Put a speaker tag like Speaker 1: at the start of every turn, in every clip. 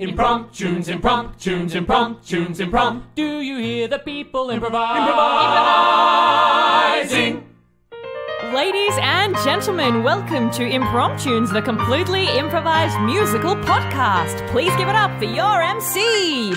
Speaker 1: Impromptu tunes, impromptu tunes, impromptu tunes, impromptu.
Speaker 2: Do you hear the people improvise?
Speaker 1: Improvising.
Speaker 3: Ladies and gentlemen, welcome to Impromptunes, the completely improvised musical podcast. Please give it up for your MC.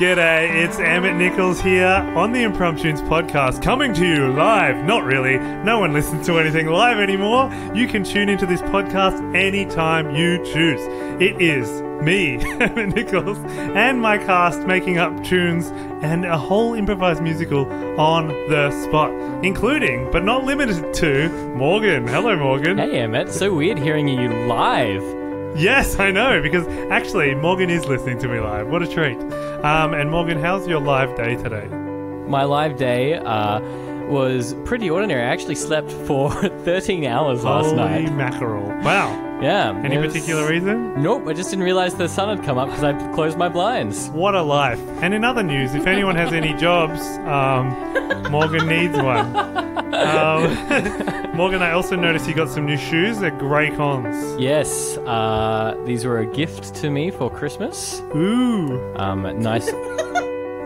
Speaker 4: G'day, it's Emmet Nichols here on the Impromptunes podcast, coming to you live. Not really, no one listens to anything live anymore. You can tune into this podcast anytime you choose. It is me, Emmet Nichols, and my cast making up tunes and a whole improvised musical on the spot, including, but not limited to, Morgan. Hello, Morgan.
Speaker 2: Hey, Emmet. So weird hearing you live.
Speaker 4: Yes, I know, because actually, Morgan is listening to me live. What a treat. Um, and Morgan, how's your live day today?
Speaker 2: My live day uh, was pretty ordinary. I actually slept for 13 hours last
Speaker 4: Holy
Speaker 2: night.
Speaker 4: mackerel. Wow.
Speaker 2: Yeah.
Speaker 4: Any
Speaker 2: was-
Speaker 4: particular reason?
Speaker 2: Nope. I just didn't realize the sun had come up because I closed my blinds.
Speaker 4: What a life. And in other news, if anyone has any jobs, um, Morgan needs one. Um, Morgan, I also noticed you got some new shoes. They're grey cons.
Speaker 2: Yes. Uh, these were a gift to me for Christmas.
Speaker 4: Ooh.
Speaker 2: Um, nice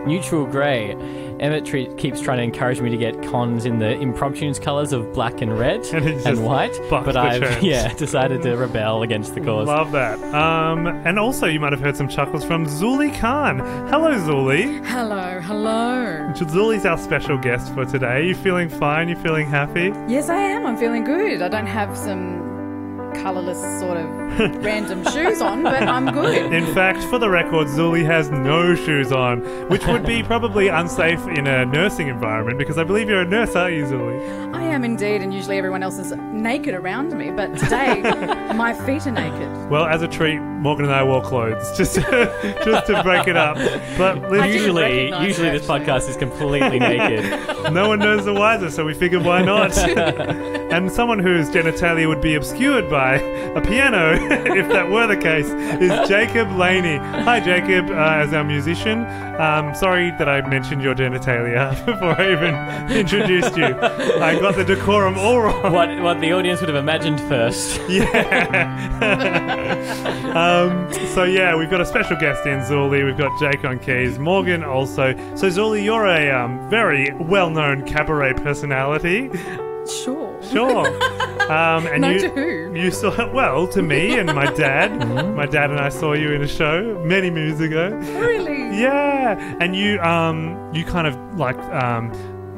Speaker 2: neutral grey. Emmet tre- keeps trying to encourage me to get cons in the impromptunes colours of black and red
Speaker 4: And
Speaker 2: and, white, but I've
Speaker 4: chance.
Speaker 2: yeah decided to rebel against the cause.
Speaker 4: Love that. Um, and also, you might have heard some chuckles from Zuli Khan. Hello, Zuli.
Speaker 5: Hello, hello.
Speaker 4: Zuli's our special guest for today. Are you feeling fine? You feeling happy?
Speaker 5: Yes, I am. I'm feeling good. I don't have some colourless sort of random shoes on, but I'm good.
Speaker 4: In fact, for the record, Zuli has no shoes on, which would be probably unsafe in a nursing environment because I believe you're a nurse, aren't you, Zuli?
Speaker 5: I am indeed, and usually everyone else is naked around me, but today my feet are naked.
Speaker 4: Well, as a treat, Morgan and I wore clothes just to, just to break it up. But listen,
Speaker 2: Usually, usually this podcast is completely naked.
Speaker 4: no one knows the wiser, so we figured why not? And someone whose genitalia would be obscured by a piano, if that were the case, is Jacob Leaney. Hi, Jacob, uh, as our musician. Um, sorry that I mentioned your genitalia before I even introduced you. I got the decorum all wrong.
Speaker 2: what what the audience would have imagined first.
Speaker 4: Um, so yeah, we've got a special guest in Zuli. We've got Jake on keys, Morgan also. So Zuli, you're a um, very well-known cabaret personality.
Speaker 5: Sure.
Speaker 4: Sure. Um, and
Speaker 5: No,
Speaker 4: you,
Speaker 5: to who?
Speaker 4: You saw well to me and my dad.
Speaker 2: Mm-hmm.
Speaker 4: My dad and I saw you in a show many moons ago.
Speaker 5: Really?
Speaker 4: Yeah, and you um you kind of like um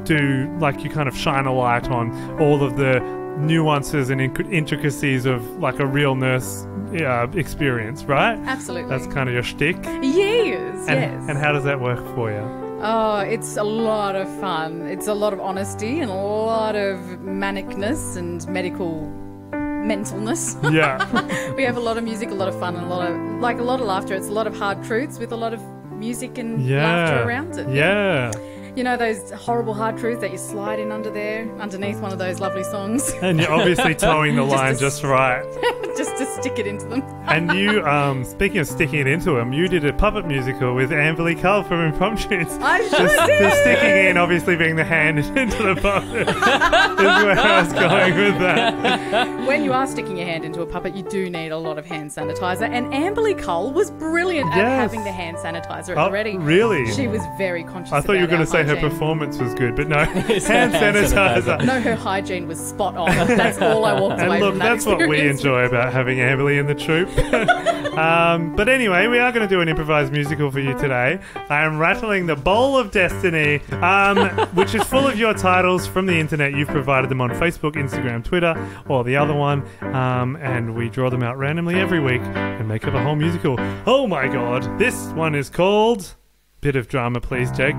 Speaker 4: do like you kind of shine a light on all of the nuances and inc- intricacies of like a real nurse uh, experience, right?
Speaker 5: Absolutely.
Speaker 4: That's kind of your shtick.
Speaker 5: Yes,
Speaker 4: And,
Speaker 5: yes.
Speaker 4: and how does that work for you?
Speaker 5: Oh, it's a lot of fun. It's a lot of honesty and a lot of manicness and medical mentalness.
Speaker 4: Yeah.
Speaker 5: we have a lot of music, a lot of fun, and a lot of like a lot of laughter. It's a lot of hard truths with a lot of music and
Speaker 4: Yeah.
Speaker 5: laughter around it.
Speaker 4: Yeah.
Speaker 5: You know those horrible hard truths that you slide in under there, underneath one of those lovely songs,
Speaker 4: And you're obviously towing the
Speaker 5: Just
Speaker 4: line just right.
Speaker 5: just to stick it into them.
Speaker 4: And you, um, speaking of sticking it into them, you did a puppet musical with Amberly Cull from Impromptunes.
Speaker 5: I sure
Speaker 4: the
Speaker 5: did.
Speaker 4: sticking in, obviously, being the hand into the puppet, is where I was going with that.
Speaker 5: When you are sticking your hand into a puppet, you do need a lot of hand sanitizer. And Amberly Cole was brilliant at having the hand sanitizer at
Speaker 4: Oh,
Speaker 5: the ready.
Speaker 4: really?
Speaker 5: She was very conscious.
Speaker 4: I thought you were
Speaker 5: going to
Speaker 4: say her performance was good, but no, hand
Speaker 2: hand
Speaker 4: sanitizer.
Speaker 2: sanitizer.
Speaker 5: No, her hygiene was spot on. That's all I walked
Speaker 4: And
Speaker 5: away
Speaker 4: look,
Speaker 5: from that
Speaker 4: that's what we enjoy about having Amberly in the troupe. um, but anyway, we are going to do an improvised musical for you today. I am rattling the Bowl of Destiny, um, which is full of your titles from the internet. You've provided them on Facebook, Instagram, Twitter, or the other one, um, and we draw them out randomly every week and make up a whole musical. Oh my god, this one is called. Bit of drama, please, Jake.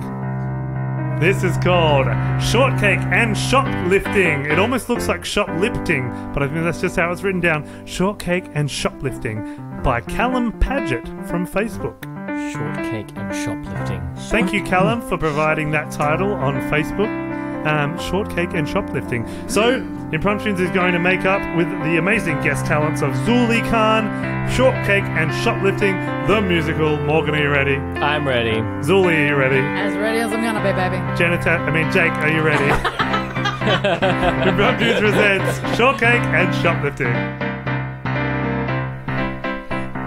Speaker 4: This is called Shortcake and Shoplifting. It almost looks like shoplifting, but I think that's just how it's written down. Shortcake and Shoplifting by Callum Padgett from Facebook.
Speaker 2: Shortcake and shoplifting.
Speaker 4: Thank you, Callum, for providing that title on Facebook. Um, shortcake and shoplifting. So, Impromptunes is going to make up with the amazing guest talents of Zuli Khan, Shortcake and Shoplifting, the musical. Morgan, are you ready?
Speaker 2: I'm ready.
Speaker 4: Zuli, are you ready?
Speaker 5: As ready as I'm gonna be, baby.
Speaker 4: Janita, uh, I mean Jake, are you ready? Impromptunes presents Shortcake and Shoplifting.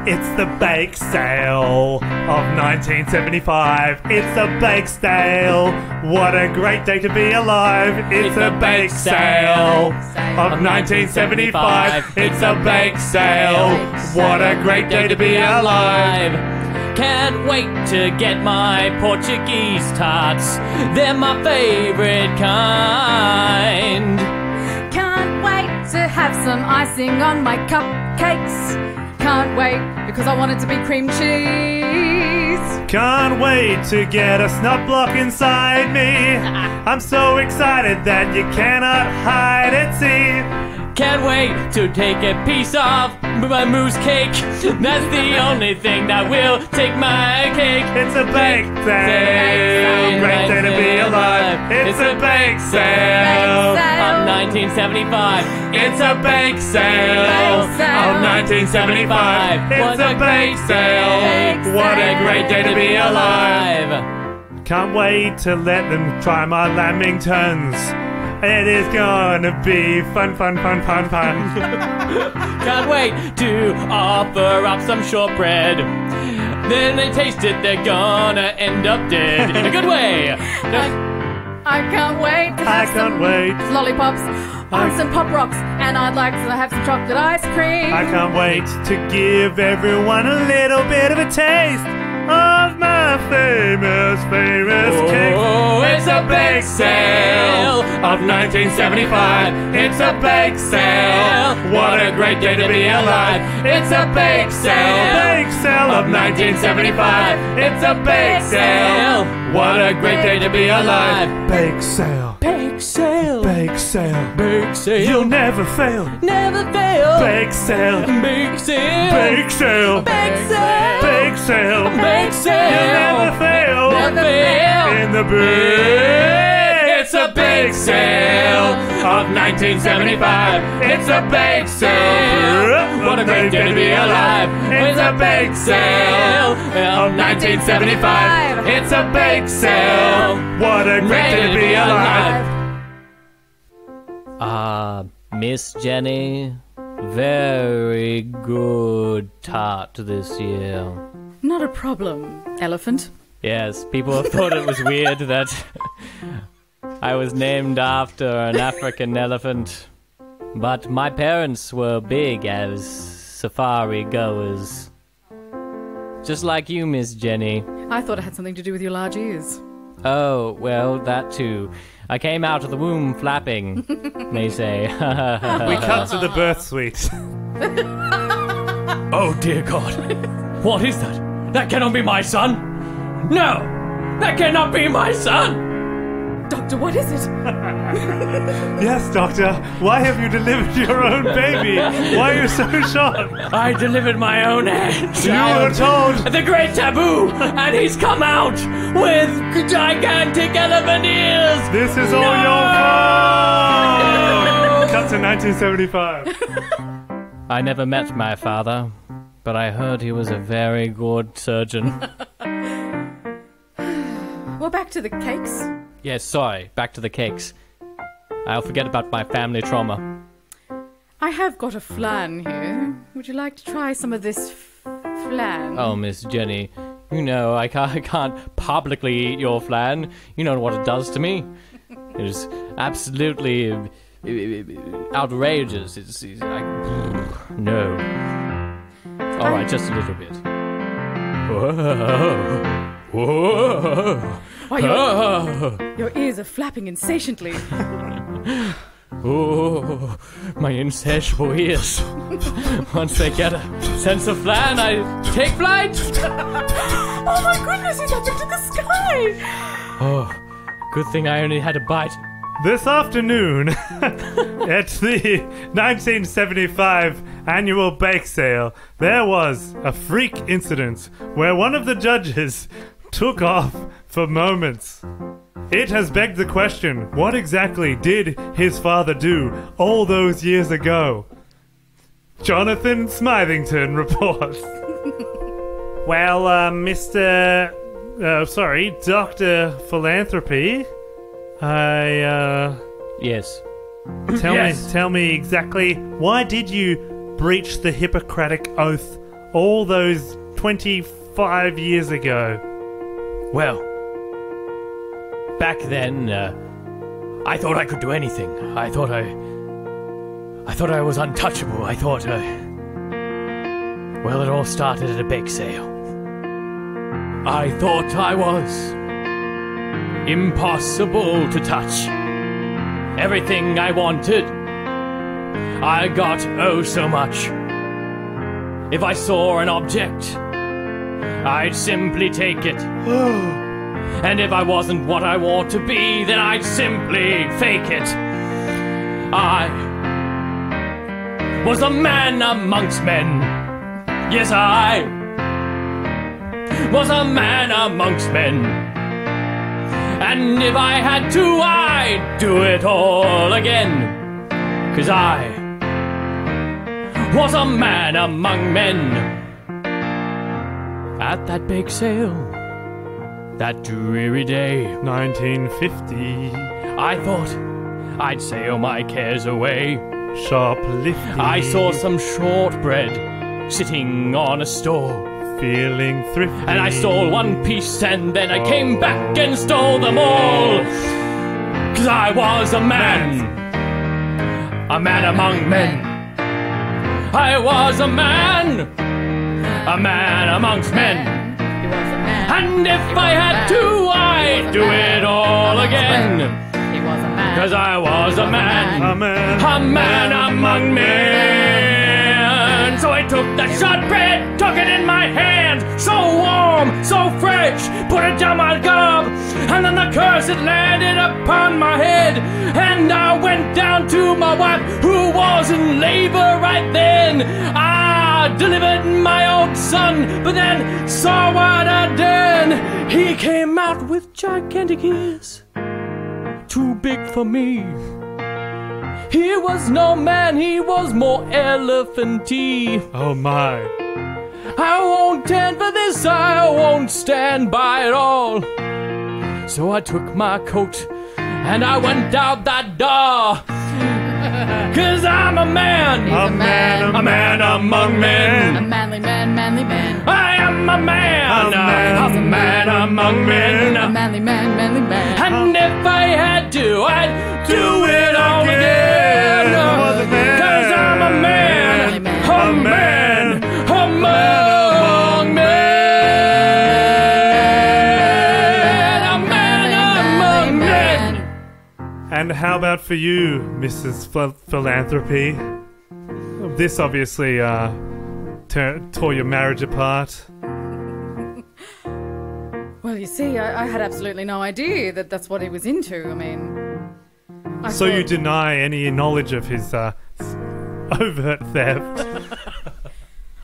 Speaker 4: It's the bake sale of 1975. It's a bake sale. What a great day to be alive. It's a bake sale of 1975. It's a bake sale. What a great day to be alive.
Speaker 2: Can't wait to get my Portuguese tarts. They're my favorite kind.
Speaker 5: Can't wait to have some icing on my cupcakes. Can't wait because I want it to be cream cheese.
Speaker 4: Can't wait to get a snot block inside me. I'm so excited that you cannot hide it, see.
Speaker 2: Can't wait to take a piece of my mousse cake. That's the only thing that will take my cake.
Speaker 4: It's a bake sale. Great day to be alive. It's a bake sale.
Speaker 2: Of 1975.
Speaker 4: It's a bake sale of 1975. It's a bake sale. What a great day to be. Alive. Can't wait to let them try my lamingtons. It is gonna be fun, fun, fun, fun, fun.
Speaker 2: Can't wait to offer up some shortbread. Then they taste it, they're gonna end up dead in a good way.
Speaker 5: I can't wait to
Speaker 4: I
Speaker 5: have
Speaker 4: can't
Speaker 5: some
Speaker 4: wait.
Speaker 5: lollipops on
Speaker 4: I-
Speaker 5: some pop rocks, and I'd like to have some chocolate ice cream.
Speaker 4: I can't wait to give everyone a little bit of a taste of my famous, famous cake.
Speaker 2: Oh, it's a bake sale
Speaker 4: of 1975. It's a bake sale. What a great day to be alive. It's a bake sale. Bake sale of 1975. It's a bake sale. What a great day to be alive. Bake sale.
Speaker 2: Bake sale.
Speaker 4: Bake sale.
Speaker 2: Bake sale.
Speaker 4: You'll never fail.
Speaker 2: never fail.
Speaker 4: Bake sale.
Speaker 2: Bake sale.
Speaker 4: Bake sale.
Speaker 2: Bake sale.
Speaker 4: Bake sale.
Speaker 2: Bake sale.
Speaker 4: You'll never fail.
Speaker 2: Never fail.
Speaker 4: In the bake. It's a bake sale of 1975. It's a bake sale.
Speaker 2: What a great day to be alive.
Speaker 4: It's a bake sale of 1975. It's a bake sale. What a great day to be alive.
Speaker 2: Ah, Miss Jenny, very good tart this year.
Speaker 5: Not a problem, elephant.
Speaker 2: Yes, people have thought it was weird that I was named after an African elephant, but my parents were big as safari goers. Just like you, Miss Jenny.
Speaker 5: I thought it had something to do with your large ears.
Speaker 2: Oh, well, that too. I came out of the womb flapping, they say.
Speaker 4: We cut to the birth suite.
Speaker 2: Oh dear God. What is that? That cannot be my son! No! That cannot be my son!
Speaker 5: Doctor, what is it?
Speaker 4: Yes, Doctor. Why have you delivered your own baby? Why are you so shocked?
Speaker 2: I delivered my own
Speaker 4: You were
Speaker 2: child.
Speaker 4: told.
Speaker 2: The great taboo! And he's come out with gigantic elephant ears!
Speaker 4: This is all your fault. Cut to 1975.
Speaker 2: I never met my father, but I heard he was a very good surgeon.
Speaker 5: Well, back to the cakes.
Speaker 2: Yes, sorry, back to the cakes. I'll forget about my family trauma.
Speaker 5: I have got a flan here. Would you like to try some of this f- flan?
Speaker 2: Oh, Miss Jenny, you know I can't, I can't publicly eat your flan. You know what it does to me. It is absolutely uh, uh, outrageous. It's, it's like, no. All right, just a little bit. Whoa. Whoa.
Speaker 5: Why, your,
Speaker 2: Oh,
Speaker 5: your ears are flapping insatiently.
Speaker 2: oh, my insatiable ears. Once they get a sense of flan, I take flight.
Speaker 5: oh my goodness, he's up into the sky!
Speaker 2: Oh, good thing I only had a bite.
Speaker 4: This afternoon, at the 1975 annual bake sale, there was a freak incident where one of the judges took off for moments. It has begged the question what exactly did his father do all those years ago? Jonathan Smithington reports. well, uh, Mr. Uh, sorry, Dr. Philanthropy. I, uh.
Speaker 2: Yes.
Speaker 4: Tell
Speaker 2: Yes.
Speaker 4: me, tell me exactly why did you breach the Hippocratic oath all those 25 years ago?
Speaker 2: Well, back then, uh, I thought I could do anything. I thought I. I thought I was untouchable. I thought, uh. Well, it all started at a bake sale. I thought I was. Impossible to touch. Everything I wanted. I got oh so much. If I saw an object, I'd simply take it. And if I wasn't what I want to be, then I'd simply fake it. I was a man amongst men. Yes, I was a man amongst men. And if I had to, I'd do it all again. Cause I was a man among men. At that bake sale, that dreary day,
Speaker 4: 1950.
Speaker 2: I thought I'd sail my cares away.
Speaker 4: Shoplifting.
Speaker 2: I saw some shortbread sitting on a store.
Speaker 4: Feeling thrifty.
Speaker 2: And I stole one piece and then I came oh. back and stole them all. Cause I was a man. A man among men. I was a man. A man amongst men.
Speaker 5: He was a man.
Speaker 2: And if I had to, I'd do it all again.
Speaker 5: He was a man.
Speaker 2: Cause I was a man.
Speaker 4: A man.
Speaker 2: A man among men. So I took that shortbread, took it in my hand, so warm, so fresh, put it down my gob, and then the curse it landed upon my head. And I went down to my wife, who was in labor right then. I delivered my own son, but then saw what I'd done. He came out with gigantic ears, too big for me. He was no man, he was more elephanty.
Speaker 4: Oh my.
Speaker 2: I won't stand for this, I won't stand by it all. So I took my coat and I went out that door. Cause I'm a man,
Speaker 4: A man,
Speaker 2: a man among
Speaker 5: a manly man, manly man.
Speaker 2: I am a man,
Speaker 4: A man.
Speaker 2: a man among men.
Speaker 5: A manly man, manly man.
Speaker 2: And if I had to, I'd do it all again.
Speaker 4: Was a man.
Speaker 2: Cause I'm a man, a man, among men. A man among men.
Speaker 4: And how about for you, Mrs. Ph- Philanthropy? This obviously uh, tur tore your marriage apart.
Speaker 5: Well, you see, I, I had absolutely no idea that that's what he was into. I mean, I
Speaker 4: So you deny any knowledge of his uh, overt theft.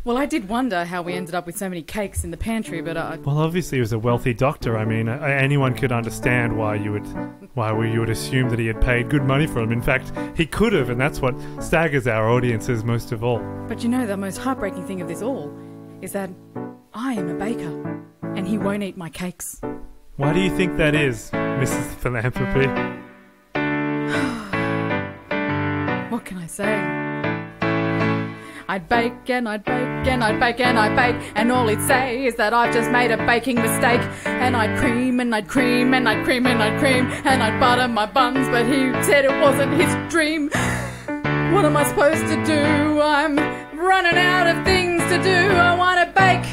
Speaker 5: Well, I did wonder how we ended up with so many cakes in the pantry, but I,
Speaker 4: well, obviously he was a wealthy doctor. I mean, uh, anyone could understand why you would, why you would assume that he had paid good money for them. In fact, he could have, and that's what staggers our audiences most of all.
Speaker 5: but you know, the most heartbreaking thing of this all is that I am a baker, and he won't eat my cakes.
Speaker 4: Why do you think that is, Mrs. Philanthropy?
Speaker 5: What can I say? I'd bake and I'd bake and I'd bake and I'd bake, and all he'd say is that I've just made a baking mistake. And I'd cream and I'd cream and I'd cream and I'd cream and I'd butter my buns, but he said it wasn't his dream. What am I supposed to do? I'm running out of things to do. I want to bake,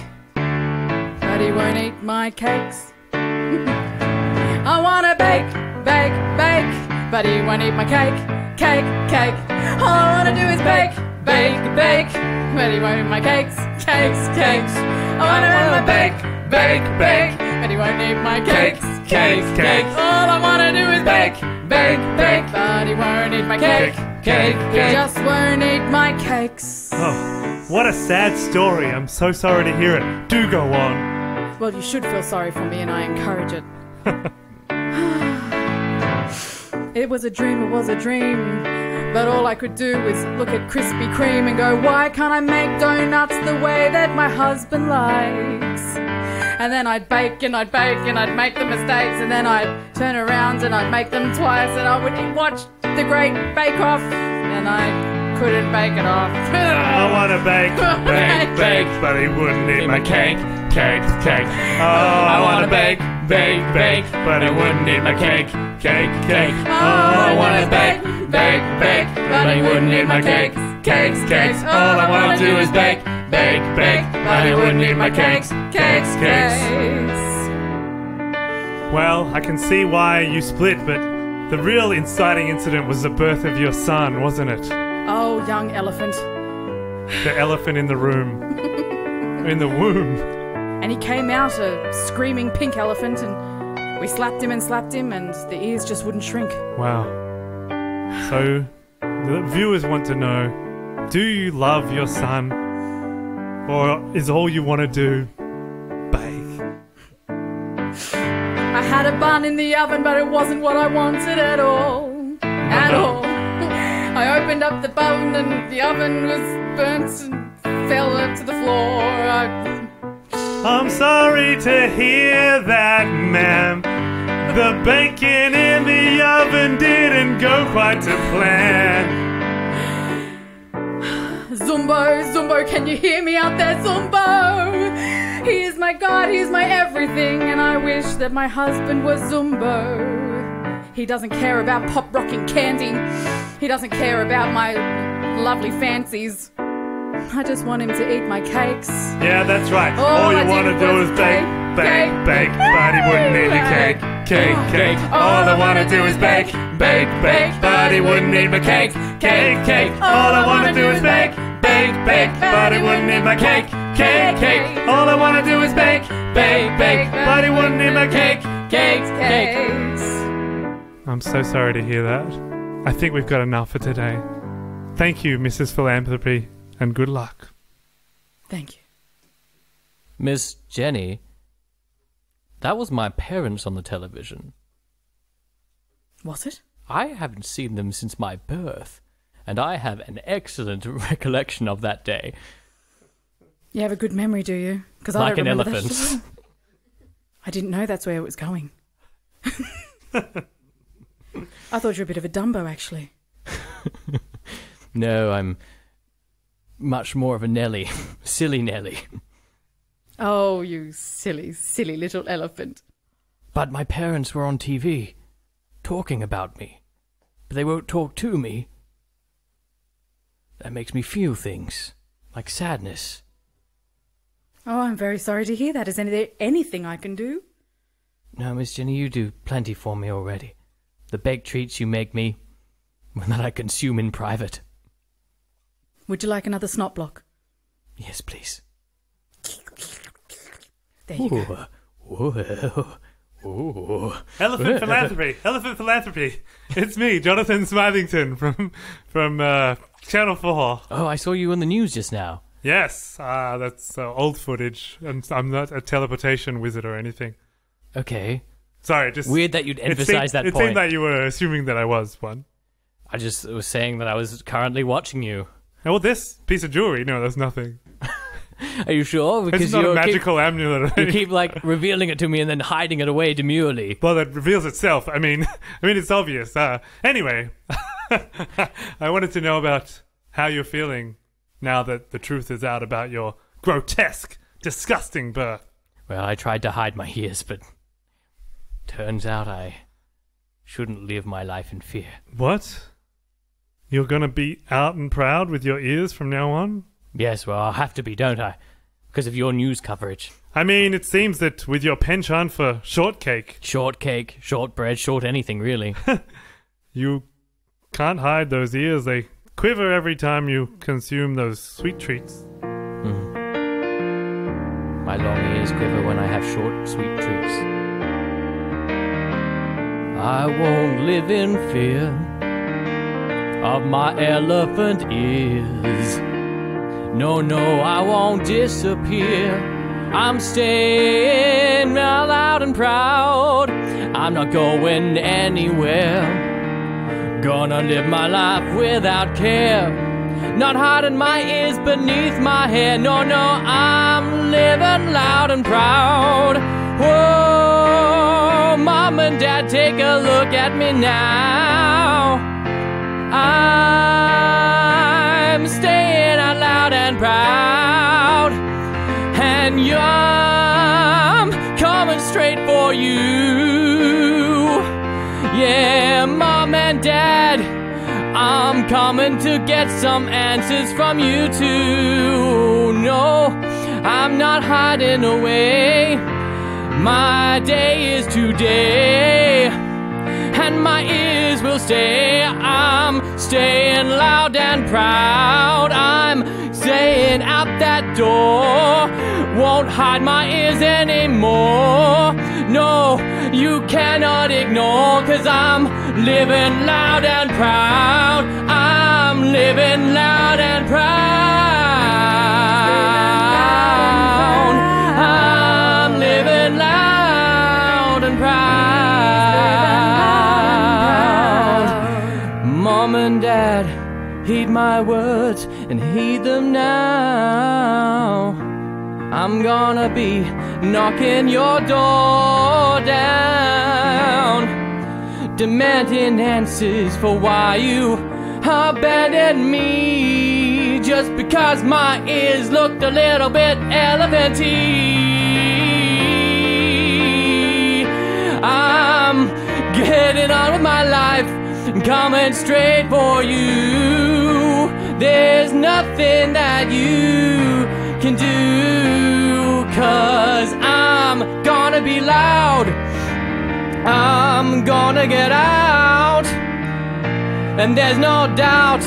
Speaker 5: but he won't eat my cakes. I want to bake, bake, bake, but he won't eat my cake, cake, cake. All I want to do is bake, bake, bake, but he won't eat my cakes, cakes, cakes. I want to bake, bake, bake, but he won't eat my cakes, cakes, cakes. All I want to do is bake, bake, bake, but he won't eat my cake, cake, cake. Just won't eat my cakes.
Speaker 4: Oh, what a sad story. I'm so sorry to hear it. Do go on.
Speaker 5: Well, you should feel sorry for me, and I encourage it. it was a dream, it was a dream. But all I could do was look at Krispy Kreme and go, why can't I make donuts the way that my husband likes? And then I'd bake and I'd bake and I'd make the mistakes, and then I'd turn around and I'd make them twice, and I would watch the Great Bake Off, and I'd couldn't bake it off.
Speaker 4: I want to bake, bake, bake, but he wouldn't eat my cake, cake, cake. Oh, I want to bake, bake, bake, but I wouldn't eat my cake, cake, cake. Oh, I want to bake, bake, bake, but I wouldn't eat my cake, cakes, cakes. All I want to do is bake, bake, bake, but I wouldn't eat my cakes, cakes, cakes. Well, I can see why you split, but the real inciting incident was the birth of your son, wasn't it?
Speaker 5: Oh, young elephant.
Speaker 4: The elephant in the room. in the womb.
Speaker 5: And he came out a screaming pink elephant, and we slapped him and slapped him, and the ears just wouldn't shrink.
Speaker 4: Wow. So, the viewers want to know do you love your son? Or is all you want to do bake?
Speaker 5: I had a bun in the oven, but it wasn't what I wanted at all. At all. I opened up the bun, and the oven was burnt and fell to the floor. I,
Speaker 4: I'm sorry to hear that, ma'am. The bacon in the oven didn't go quite to plan.
Speaker 5: Zumbo, Zumbo, can you hear me out there, Zumbo? He is my God, he is my everything, and I wish that my husband was Zumbo. He doesn't care about pop rocking candy. He doesn't care about my lovely fancies. I just want him to eat my cakes.
Speaker 4: Yeah, that's right.
Speaker 5: All
Speaker 4: All, you want to do is bake, bake,
Speaker 5: bake,
Speaker 4: but he wouldn't eat your cake, cake, cake. All I want to do is bake, bake, bake, but he wouldn't eat my cake, cake, cake. All I want to do is bake, bake, bake, but he wouldn't eat my cake, cake, cake. All I want to do is bake, bake, bake, but he wouldn't eat my cake, cake, cake.
Speaker 5: Cakes.
Speaker 4: I'm so sorry to hear that. I think we've got enough for today. Thank you, Mrs. Philanthropy, and good luck.
Speaker 5: Thank you.
Speaker 2: Miss Jenny, that was my parents on the television.
Speaker 5: Was it?
Speaker 2: I haven't seen them since my birth, and I have an excellent recollection of that day.
Speaker 5: You have a good memory, do you? Because I
Speaker 2: Like
Speaker 5: don't
Speaker 2: an
Speaker 5: remember that
Speaker 2: elephant's.
Speaker 5: at all. I didn't know that's where it was going. I thought you were a bit of a Dumbo, actually.
Speaker 2: No, I'm much more of a Nelly. Silly Nelly.
Speaker 5: Oh, you silly, silly little elephant.
Speaker 2: But my parents were on TV, talking about me. But they won't talk to me. That makes me feel things, like sadness.
Speaker 5: Oh, I'm very sorry to hear that. Is there anything I can do?
Speaker 2: No, Miss Jenny, you do plenty for me already. The baked treats you make me, that I consume in private.
Speaker 5: Would you like another snot block?
Speaker 2: Yes, please.
Speaker 5: There you go.
Speaker 2: Ooh, whoa, ooh.
Speaker 4: Elephant philanthropy, elephant philanthropy. It's me, Jonathan Smithington from from uh, Channel Four.
Speaker 2: Oh, I saw you in the news just now.
Speaker 4: Yes, uh, that's uh, old footage. I'm, I'm not a teleportation wizard or anything.
Speaker 2: Okay.
Speaker 4: Sorry, just
Speaker 2: Weird that you'd
Speaker 4: it
Speaker 2: emphasize
Speaker 4: seemed,
Speaker 2: that
Speaker 4: It
Speaker 2: point.
Speaker 4: seemed that you were assuming that I was one.
Speaker 2: I just was saying that I was currently watching you.
Speaker 4: Oh, well, this piece of jewelry, no, that's nothing.
Speaker 2: Are you sure? Because
Speaker 4: It's
Speaker 2: not
Speaker 4: a
Speaker 2: keep,
Speaker 4: magical amulet. Or
Speaker 2: you keep like revealing it to me and then hiding it away demurely.
Speaker 4: Well, that reveals itself. I mean, I mean, it's obvious. Uh, anyway, I wanted to know about how you're feeling now that the truth is out about your grotesque, disgusting birth.
Speaker 2: Well, I tried to hide my ears, but turns out I shouldn't live my life in fear.
Speaker 4: What? You're gonna be out and proud with your ears from now on?
Speaker 2: Yes, well, I'll have to be, don't I? Because of your news coverage.
Speaker 4: I mean, it seems that with your penchant for shortcake,
Speaker 2: Shortcake, shortbread, short bread, short anything, really.
Speaker 4: you can't hide those ears. They quiver every time you consume those sweet treats.
Speaker 2: Hmm. My long ears quiver when I have short, sweet treats. I won't live in fear of my elephant ears. No, no, I won't disappear. I'm staying loud and proud. I'm not going anywhere. Gonna live my life without care. Not hiding my ears beneath my hair. No, no, I'm living loud and proud. Whoa, mom and dad, take a look at me now. I'm staying out loud and proud, and I'm coming straight for you. Yeah, mom and dad, I'm coming to get some answers from you too. No, I'm not hiding away. My day is today, and my ears will stay. I'm staying loud and proud. I'm staying out that door. Won't hide my ears anymore. No, you cannot ignore, cause I'm living loud and proud. I'm living loud and proud. Heed my words and heed them now. I'm gonna be knocking your door down, demanding answers for why you abandoned me just because my ears looked a little bit elephanty. I'm getting on with my life, coming straight for you. There's nothing that you can do, cause I'm gonna be loud. I'm gonna get out. And there's no doubt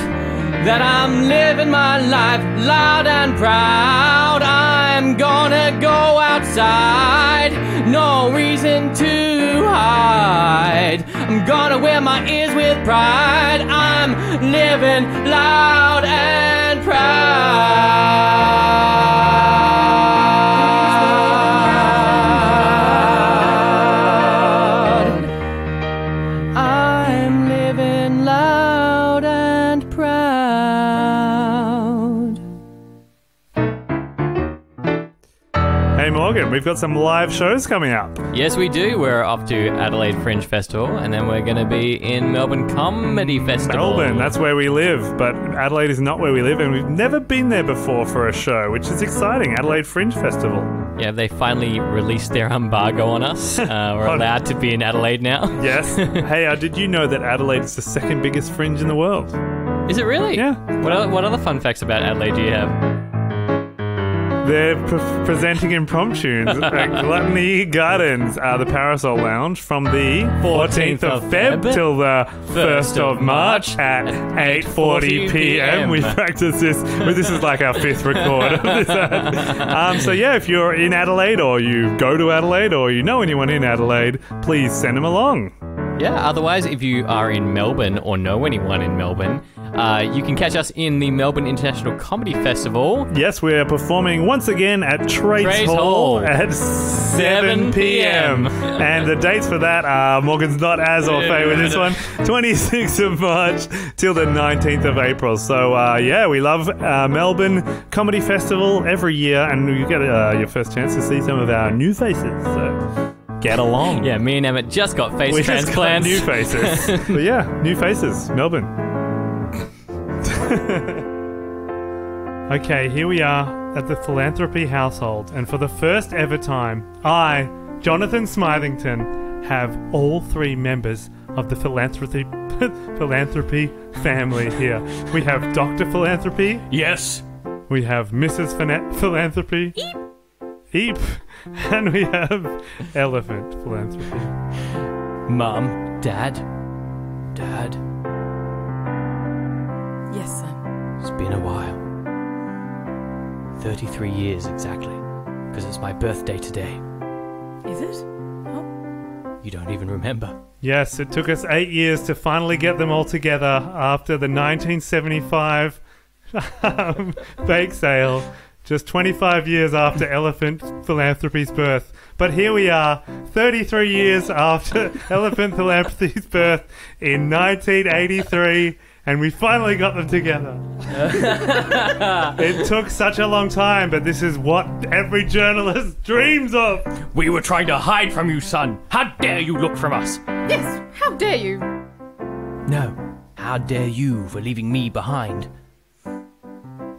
Speaker 2: that I'm living my life loud and proud. I'm gonna go outside, no reason to hide. I'm gonna wear my ears with pride. I'm living loud and proud.
Speaker 4: We've got some live shows coming up.
Speaker 2: Yes, we do. We're off to Adelaide Fringe Festival, and then we're going to be in Melbourne Comedy Festival.
Speaker 4: Melbourne, that's where we live, but Adelaide is not where we live, and we've never been there before for a show, which is exciting. Adelaide Fringe Festival.
Speaker 2: Yeah, they finally released their embargo on us. Uh, we're allowed to be in Adelaide now.
Speaker 4: Yes. hey, uh, did you know that Adelaide is the second biggest fringe in the world?
Speaker 2: Is it really?
Speaker 4: Yeah.
Speaker 2: What other, what other fun facts about Adelaide do you have?
Speaker 4: They're pre- presenting impromptunes at Gluttony Gardens, uh, the Parasol Lounge, from the 14th of Feb
Speaker 2: Feb
Speaker 4: till the 1st
Speaker 2: 1st
Speaker 4: of March at
Speaker 2: at
Speaker 4: 8:40 p.m. We practice this. well, This is like our fifth record of this. Um, so yeah, if you're in Adelaide or you go to Adelaide or you know anyone in Adelaide, please send them along.
Speaker 2: Yeah, otherwise, if you are in Melbourne or know anyone in Melbourne, uh, you can catch us in the Melbourne International Comedy Festival.
Speaker 4: Yes, we're performing once again at Trades,
Speaker 2: Trades
Speaker 4: Hall,
Speaker 2: Hall.
Speaker 4: at 7 p.m. and the dates for that are Morgan's not as au fait with this one 26th of March till the 19th of April. So, uh, yeah, we love uh, Melbourne Comedy Festival every year, and you get uh, your first chance to see some of our new faces. So, get along.
Speaker 2: Yeah, me and Emmet just got face
Speaker 4: we just got new faces. but yeah, new faces. Melbourne. okay, here we are at the Philanthropy household, and for the first ever time, I, Jonathan Smithington, have all three members of the philanthropy philanthropy family here. We have Doctor Philanthropy,
Speaker 1: Yes.
Speaker 4: we have Mrs. Phina- Philanthropy, Eep, Eep, and we have Elephant Philanthropy.
Speaker 2: Mum, Dad, Dad, been a while. 33 years exactly. Because it's my birthday today.
Speaker 5: Is it? Oh,
Speaker 2: You don't even remember.
Speaker 4: Yes, it took us eight years to finally get them all together after the 1975 um, bake sale, just 25 years after Elephant Philanthropy's birth. But here we are, 33 years after Elephant Philanthropy's birth in 1983. And we finally got them together. it took such a long time, but this is what every journalist dreams of.
Speaker 1: We were trying to hide from you, son. How dare you look from us?
Speaker 5: yes. How dare you?
Speaker 2: No. How dare you for leaving me behind?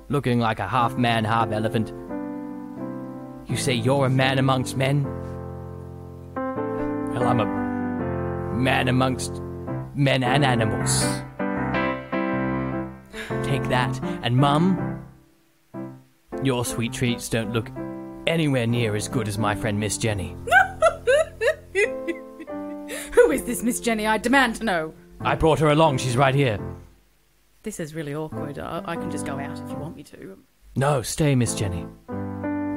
Speaker 2: Looking like a half man, half elephant. You say you're a man amongst men? Well, I'm a man amongst men and animals. Take that. And, Mum, your sweet treats don't look anywhere near as good as my friend Miss Jenny.
Speaker 5: Who is this Miss Jenny? I demand to know.
Speaker 2: I brought her along. She's right here.
Speaker 5: This is really awkward. I, I can just go out if you want me to.
Speaker 2: No, stay, Miss Jenny.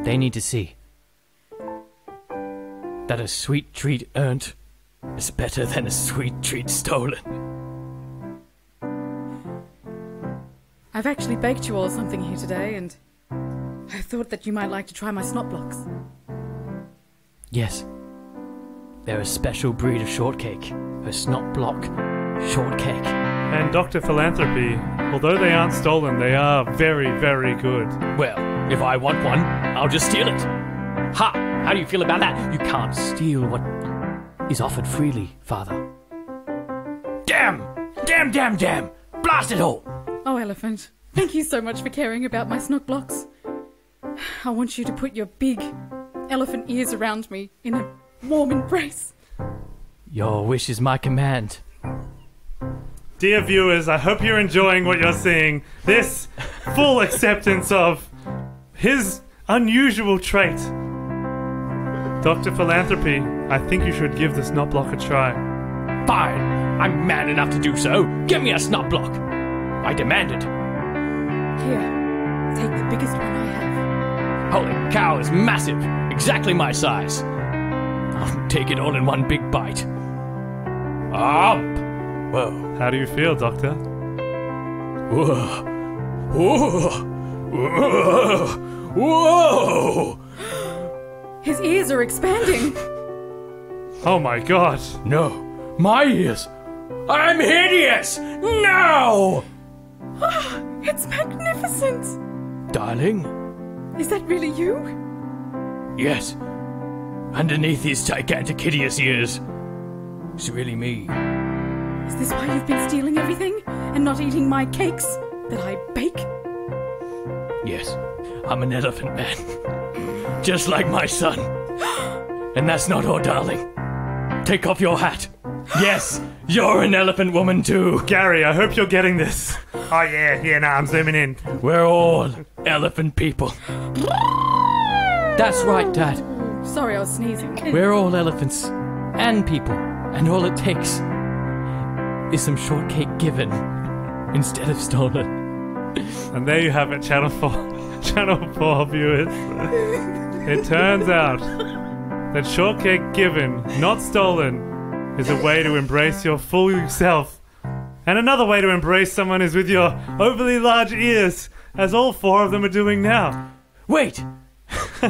Speaker 2: They need to see that a sweet treat earned is better than a sweet treat stolen.
Speaker 5: I've actually baked you all something here today, and I thought that you might like to try my snot blocks.
Speaker 2: Yes, they're a special breed of shortcake. A snot block shortcake.
Speaker 4: And Dr. Philanthropy, although they aren't stolen, they are very, very good.
Speaker 2: Well, if I want one, I'll just steal it. Ha! How do you feel about that? You can't steal what is offered freely, Father. Damn! Damn, damn, damn! Blast it all!
Speaker 5: Oh, Elephant, thank you so much for caring about my snot blocks. I want you to put your big elephant ears around me in a warm embrace.
Speaker 2: Your wish is my command.
Speaker 4: Dear viewers, I hope you're enjoying what you're seeing. This full acceptance of his unusual trait. Dr. Philanthropy, I think you should give the snot block a try.
Speaker 2: Fine! I'm man enough to do so. Give me a snot block! I demand it.
Speaker 5: Here, take the biggest one I have.
Speaker 2: Holy cow, it's massive! Exactly my size. I'll take it all in one big bite. Up! Whoa.
Speaker 4: How do you feel, Doctor?
Speaker 2: Whoa. Whoa. Whoa. Whoa.
Speaker 5: His ears are expanding.
Speaker 4: Oh my god.
Speaker 2: No. My ears. I'm hideous! No!
Speaker 5: Ah, it's magnificent.
Speaker 2: Darling?
Speaker 5: Is that really you?
Speaker 2: Yes. Underneath these gigantic hideous ears. It's really me.
Speaker 5: Is this why you've been stealing everything and not eating my cakes that I bake?
Speaker 2: Yes. I'm an elephant man. Just like my son. And that's not all, darling. Take off your hat. Yes, you're an elephant woman too.
Speaker 4: Gary, I hope you're getting this. Oh yeah, yeah, nah, I'm zooming in.
Speaker 2: We're all elephant people. That's right, Dad.
Speaker 5: Sorry, I was sneezing.
Speaker 2: We're all elephants and people, and all it takes is some shortcake given instead of stolen.
Speaker 4: And there you have it, Channel 4. Channel 4 viewers. It turns out that shortcake given, not stolen, is a way to embrace your full self. And another way to embrace someone is with your overly large ears, as all four of them are doing now.
Speaker 2: Wait!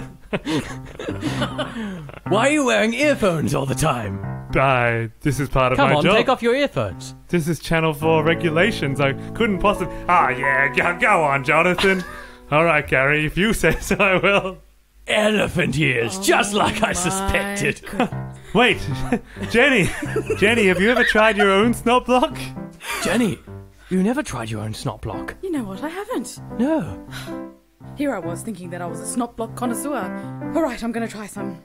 Speaker 2: Why are you wearing earphones all the time?
Speaker 4: I, this is part of
Speaker 2: Come
Speaker 4: my
Speaker 2: on,
Speaker 4: job.
Speaker 2: take off your earphones.
Speaker 4: This is Channel 4 regulations. I couldn't possibly. Ah, yeah, go, go on, Jonathan. All right, Gary, if you say so, I will.
Speaker 2: Elephant ears, oh just like I suspected.
Speaker 4: Wait, Jenny, Jenny, have you ever tried your own snot block?
Speaker 2: Jenny, you never tried your own snot block.
Speaker 5: You know what? I haven't.
Speaker 2: No.
Speaker 5: Here I was thinking that I was a snot block connoisseur. All right, I'm gonna try some.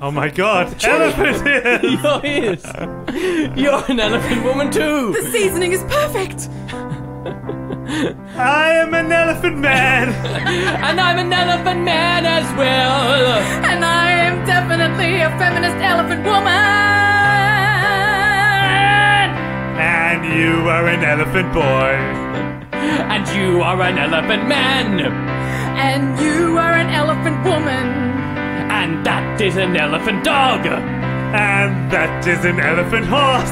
Speaker 4: Oh my god, elephant ears!
Speaker 2: Your ears. You're an elephant woman too.
Speaker 5: The seasoning is perfect.
Speaker 4: I am an elephant man!
Speaker 2: And I'm an elephant man as well.
Speaker 5: And I am definitely a feminist elephant woman.
Speaker 4: And you are an elephant boy.
Speaker 2: And you are an elephant man.
Speaker 5: And you are an elephant woman.
Speaker 2: And that is an elephant dog.
Speaker 4: And that is an elephant horse.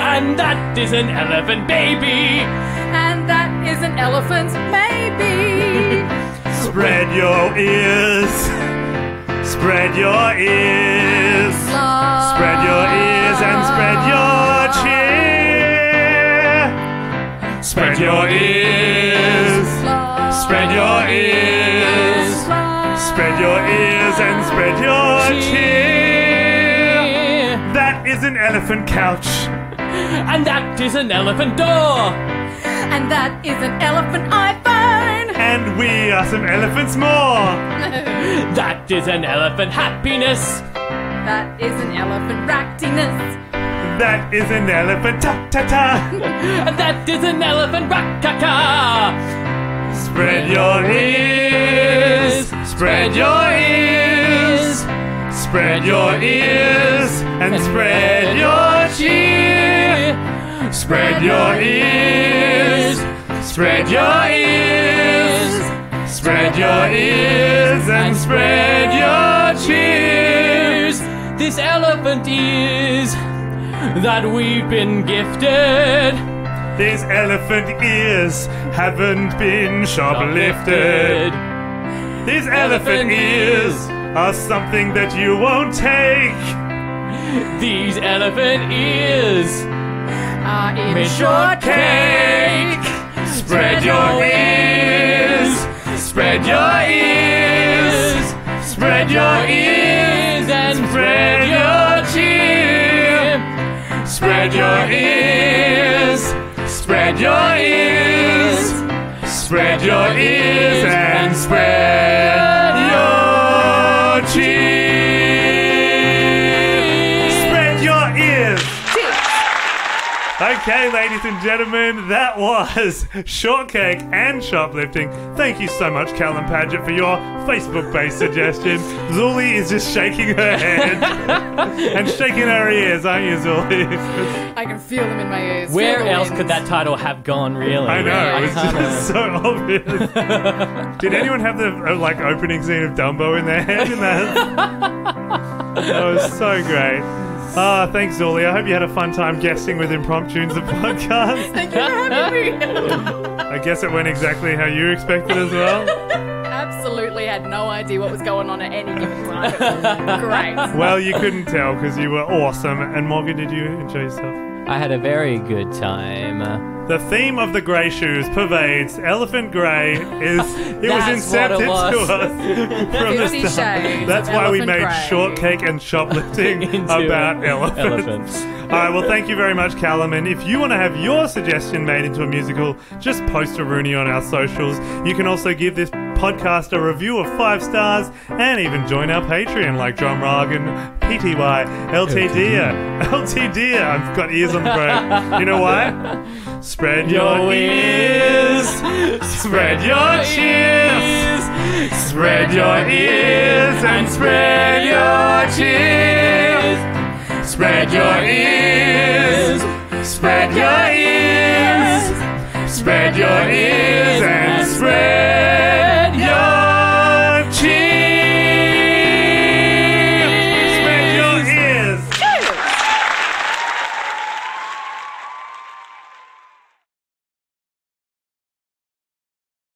Speaker 2: And that is an elephant baby.
Speaker 5: And that is an elephant, maybe.
Speaker 4: Spread your ears. Spread your ears. Spread your ears and spread your cheer. Spread your ears. Spread your ears. Spread your ears and spread your cheer. That is an elephant couch.
Speaker 2: And that is an elephant door.
Speaker 5: And that is an elephant iPhone.
Speaker 4: And we are some elephants more.
Speaker 2: That is an elephant happiness.
Speaker 5: That is an elephant ractiness.
Speaker 4: That is an elephant ta ta ta.
Speaker 2: And that is an elephant rock-ca-ca.
Speaker 4: Spread your ears. Spread your ears. Spread your ears and spread your cheer. Spread your ears. Spread your ears. Spread your ears and spread your cheers.
Speaker 2: This elephant is that we've been gifted.
Speaker 4: These elephant ears haven't been shoplifted. These elephant ears are something that you won't take.
Speaker 2: These elephant ears
Speaker 5: Uh, in shortcake.
Speaker 4: Spread your ears. Spread your ears. Spread your ears and spread your cheer. Spread your ears. Spread your ears. Spread your ears and spread Okay, ladies and gentlemen, that was Shortcake and Shoplifting. Thank you so much, Callum Padgett, for your Facebook based suggestion. Zuli is just shaking her head and shaking her ears, aren't you, Zuli?
Speaker 5: I can feel them in my ears.
Speaker 2: Where else could that title have gone, really?
Speaker 4: I know, it was
Speaker 2: kinda-
Speaker 4: just so obvious. Did anyone have the uh, like opening scene of Dumbo in their head? In that? that was so great. Ah, thanks, Zuli. I hope you had a fun time guessing with Impromptunes the podcast.
Speaker 5: Thank you for having me.
Speaker 4: I guess it went exactly how you expected as well.
Speaker 5: Absolutely had no idea what was going on at any given time. Great.
Speaker 4: Well, you couldn't tell because you were awesome. And Morgan, did you enjoy yourself?
Speaker 2: I had a very good time.
Speaker 4: The theme of the grey shoes pervades Elephant Grey. Is it was
Speaker 2: That's what it
Speaker 4: incepted
Speaker 2: was.
Speaker 4: to us from
Speaker 5: Fifty
Speaker 4: the start.
Speaker 5: Shades
Speaker 4: That's
Speaker 5: of
Speaker 4: why we
Speaker 5: Elephant
Speaker 4: made
Speaker 5: Grey.
Speaker 4: shortcake and shoplifting
Speaker 2: Into
Speaker 4: about elephants.
Speaker 2: elephants.
Speaker 4: All right, well, thank you very much, Callum. And if you want to have your suggestion made into a musical, just post a Rooney on our socials. You can also give this podcast a review of five stars and even join our Patreon like John Rogan, PTY, LTD, LTD. I've got ears on the throat. You know why? Spread your
Speaker 2: Your
Speaker 4: ears, spread your cheers, spread your ears and spread your cheers. Spread your ears, spread your ears, spread your ears and spread